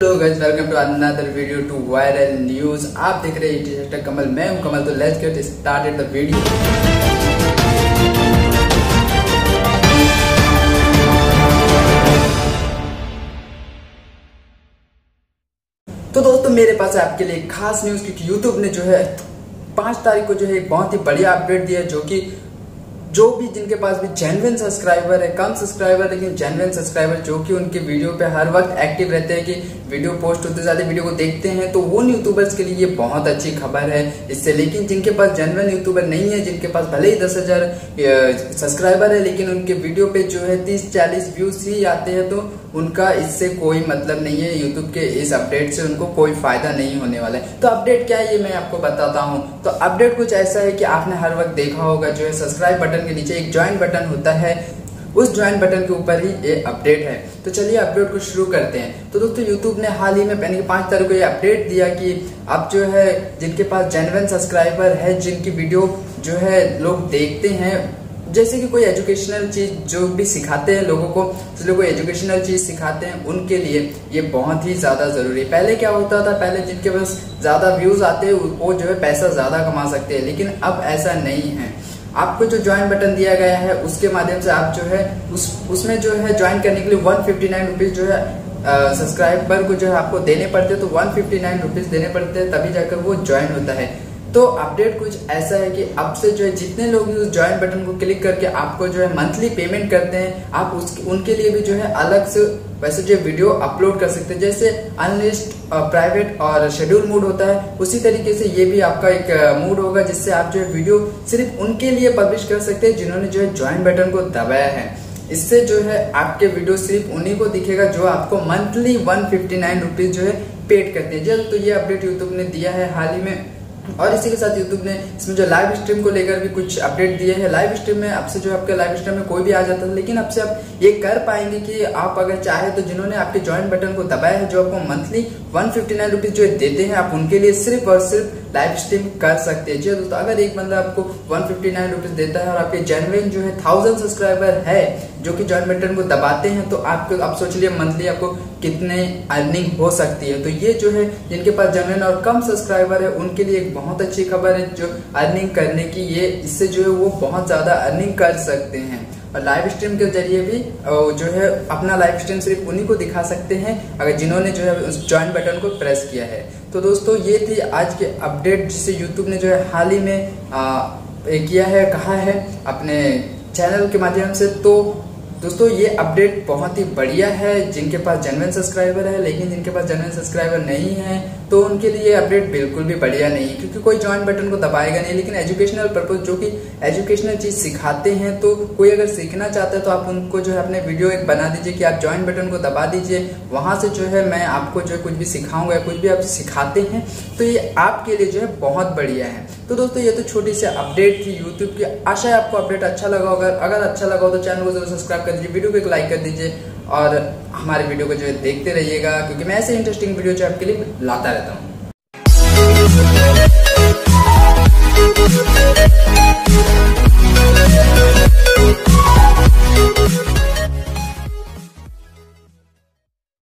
Hello guys welcome to another video to viral news आप देख रहे हैं कमल। मैं हूँ कमल तो let's get started the video तो दोस्तों, मेरे पास है आपके लिए खास न्यूज़ क्योंकि यूट्यूब ने जो है पाँच तारीख को जो है बहुत ही बढ़िया अपडेट दिया जो कि जो भी जिनके पास भी जेनविन सब्सक्राइबर है, कम सब्सक्राइबर लेकिन जेनविन सब्सक्राइबर जो कि उनके वीडियो पे हर वक्त एक्टिव रहते हैं कि वीडियो पोस्ट होते ज़्यादा वीडियो को देखते हैं तो वो यूट्यूबर्स के लिए बहुत अच्छी खबर है इससे। लेकिन जिनके पास जेनविन यूट्यूबर नहीं है, जिनके पास भले ही दस हज़ार सब्सक्राइबर है, लेकिन उनके वीडियो पे जो है तीस, चालीस व्यूज़ ही आते हैं तो उनका इससे कोई मतलब नहीं है। यूट्यूब के इस अपडेट से उनको कोई फ़ायदा नहीं होने वाला है। तो अपडेट क्या है, ये मैं आपको बताता हूँ। तो अपडेट कुछ ऐसा है कि आपने हर वक्त देखा होगा, जो है सब्सक्राइब बटन के नीचे एक ज्वाइन बटन होता है। उस ज्वाइन बटन के ऊपर ही ये अपडेट है। तो चलिए अपडेट को शुरू करते हैं। तो दोस्तों यूट्यूब ने हाल ही में, यानी पाँच तारीख को ये अपडेट दिया कि अब जो है, जिनके पास जेनवन सब्सक्राइबर है, जिनकी वीडियो जो है लोग देखते हैं, जैसे कि कोई एजुकेशनल चीज़ जो भी सिखाते हैं लोगों को जो लोग एजुकेशनल चीज़ सिखाते हैं, उनके लिए ये बहुत ही ज़्यादा ज़रूरी है। पहले क्या होता था? पहले जिनके पास ज़्यादा व्यूज़ आते हैं, वो जो है पैसा ज़्यादा कमा सकते हैं। लेकिन अब ऐसा नहीं है। आपको जो ज्वाइन बटन दिया गया है, उसके माध्यम से आप जो है, उस, उसमें जो है ज्वाइन करने के लिए वन फिफ्टी नाइन रुपीज़ जो है सब्सक्राइबर को जो है आपको देने पड़ते हैं तो वन फिफ्टी नाइन रुपीज़ देने पड़ते हैं, तभी जाकर वो ज्वाइन होता है। तो अपडेट कुछ ऐसा है कि अब से जो है जितने लोग उस ज्वाइन बटन को क्लिक करके आपको जो है मंथली पेमेंट करते हैं, आप उस, उनके लिए भी जो है अलग से वैसे जो वीडियो अपलोड कर सकते हैं। जैसे अनलिस्ट प्राइवेट और शेड्यूल मूड होता है, उसी तरीके से ये भी आपका एक मूड होगा जिससे आप जो है वीडियो सिर्फ़ उनके लिए पब्लिश कर सकते हैं जिन्होंने जो है ज्वाइन बटन को दबाया है। इससे जो है आपके वीडियो सिर्फ़ उन्हीं को दिखेगा जो आपको मंथली वन फिफ्टी नाइन जो है पेड करते हैं। जल्द तो ये अपडेट यूट्यूब ने दिया है हाल ही में। और इसी के साथ यूट्यूब ने इसमें जो लाइव स्ट्रीम को लेकर भी कुछ अपडेट दिए हैं। लाइव स्ट्रीम में आपसे जो आपके लाइव स्ट्रीम में कोई भी आ जाता था, लेकिन आपसे आप ये कर पाएँगे कि आप अगर चाहे तो जिन्होंने आपके ज्वाइन बटन को दबाया है, जो आपको monthly one fifty nine rupees जो देते हैं, आप उनके लिए सिर्फ़ और सिर्फ़ लाइव स्ट्रीम कर सकते हैं। जी दोस्तों, अगर एक बंदा आपको वन फिफ्टी नाइन रुपीज़ देता है और आपके जेनविन जो है थाउज़ेंड सब्सक्राइबर है, जो कि ज्वाइन बटन को दबाते हैं तो आपको, आप सोच लिया मंथली आपको कितने अर्निंग हो सकती है। तो ये जो है, जिनके पास जेनविन और कम सब्सक्राइबर है, उनके लिए एक बहुत अच्छी खबर है जो अर्निंग करने की। ये, इससे जो है वो बहुत ज़्यादा अर्निंग कर सकते हैं। लाइव स्ट्रीम के ज़रिए भी जो है अपना लाइव स्ट्रीम सिर्फ़ उन्हीं को दिखा सकते हैं अगर जिन्होंने जो है उस ज्वाइन बटन को प्रेस किया है। तो दोस्तों ये थी आज के अपडेट जिसे यूट्यूब ने जो है हाल ही में आ, किया है कहा है अपने चैनल के माध्यम से। तो दोस्तों ये अपडेट बहुत ही बढ़िया है जिनके पास जेनवन सब्सक्राइबर है लेकिन जिनके पास जेनवन सब्सक्राइबर नहीं है तो उनके लिए अपडेट बिल्कुल भी बढ़िया नहीं है, क्योंकि कोई ज्वाइन बटन को दबाएगा नहीं, लेकिन एजुकेशनल पर्पज जो कि एजुकेशनल चीज़ सिखाते हैं तो कोई अगर सीखना चाहता है तो आप उनको जो है अपने वीडियो एक बना दीजिए कि आप ज्वाइन बटन को दबा दीजिए। वहाँ से जो है मैं आपको जो है कुछ भी सिखाऊँगा, कुछ भी आप सिखाते हैं तो ये आपके लिए जो है बहुत बढ़िया है। तो दोस्तों, ये तो छोटी सी अपडेट थी यूट्यूब की। आशा है आपको अपडेट अच्छा लगा होगा। अगर अच्छा लगा हो तो चैनल को ज़रूर सब्सक्राइब कर दीजिए, वीडियो को एक लाइक कर दीजिए। और हमारे वीडियो को जो है देखते रहिएगा, क्योंकि मैं ऐसे इंटरेस्टिंग वीडियो जो आपके लिए लाता रहता हूँ।